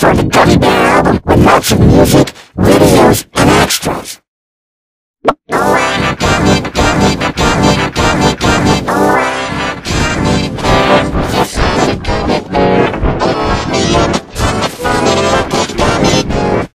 from the